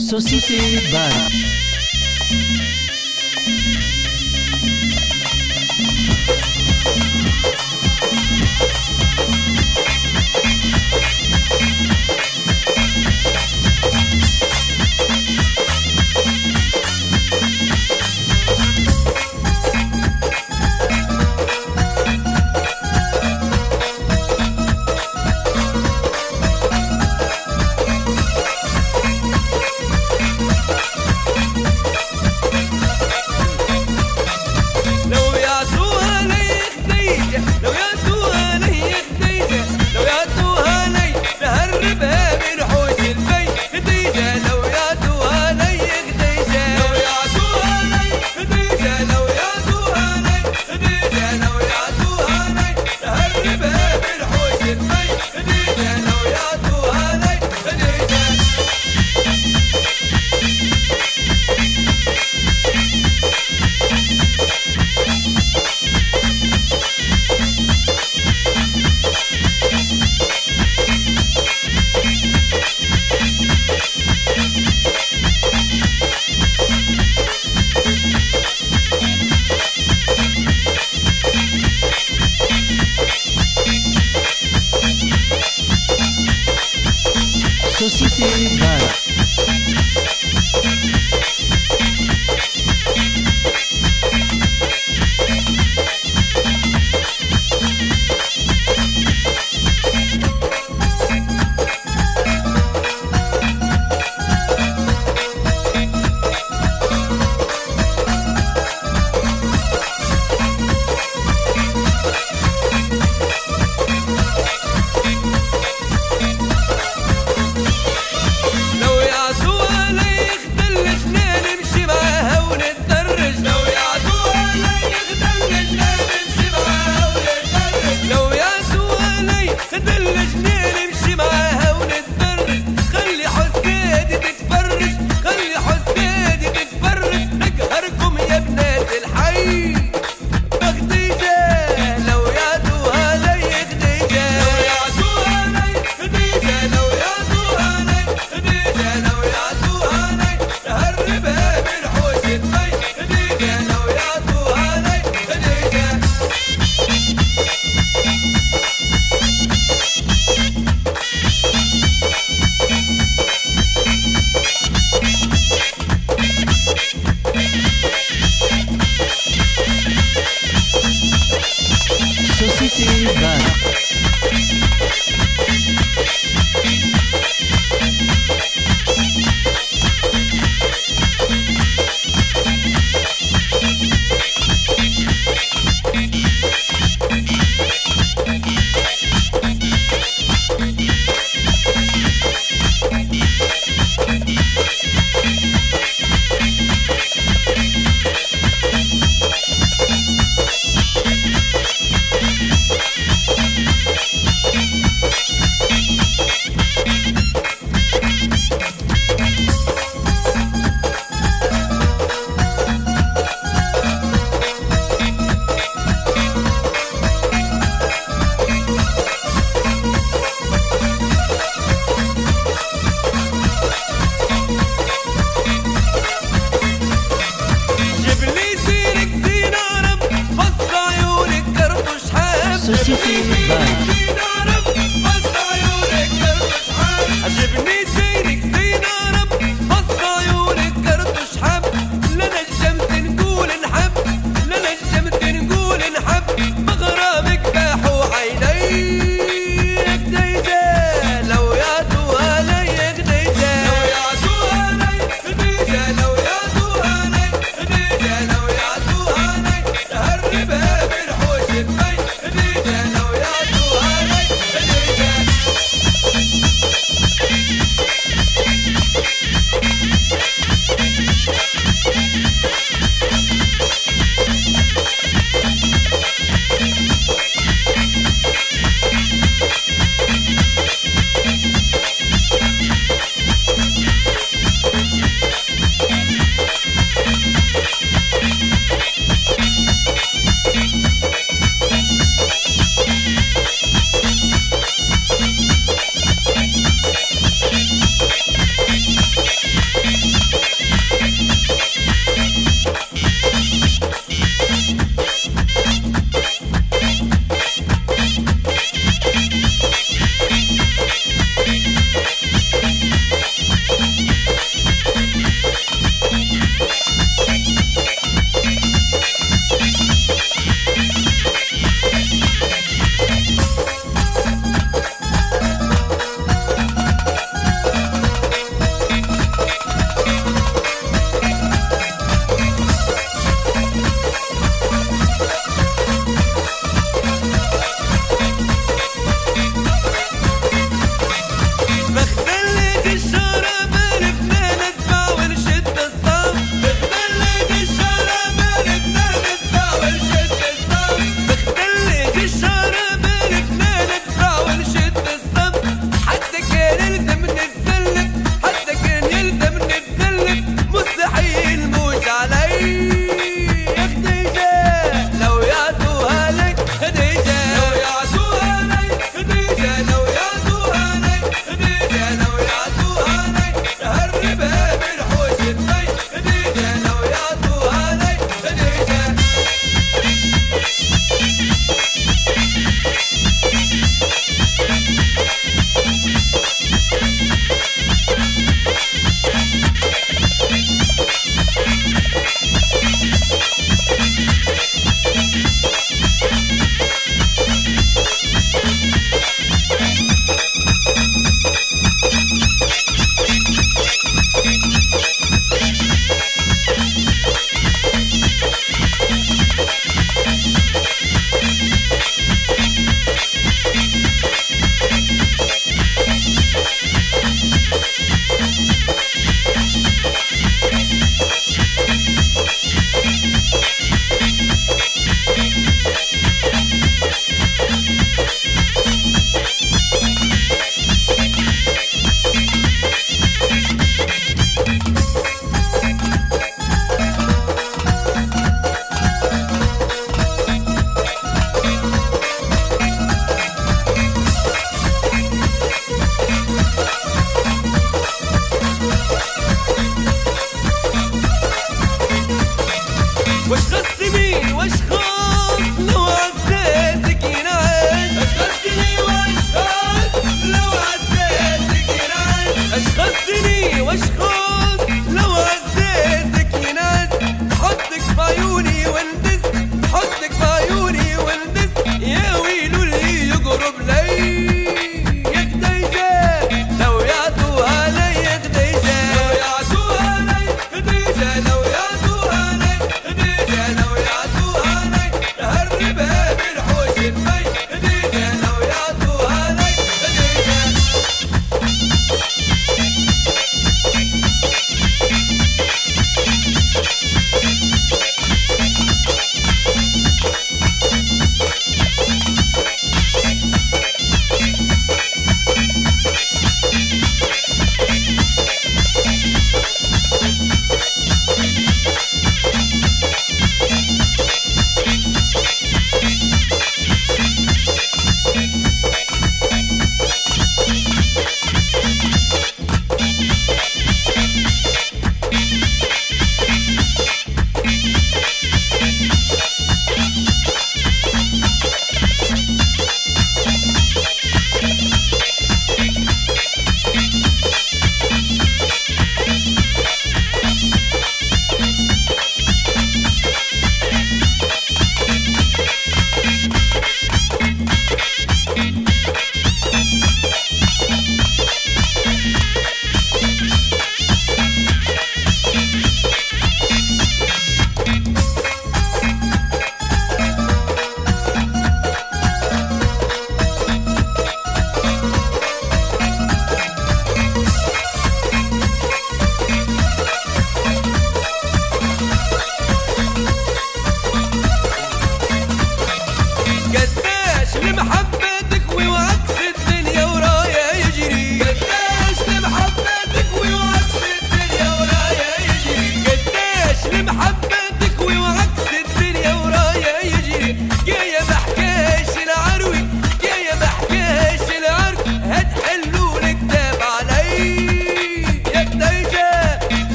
Société Bar. Société Bar.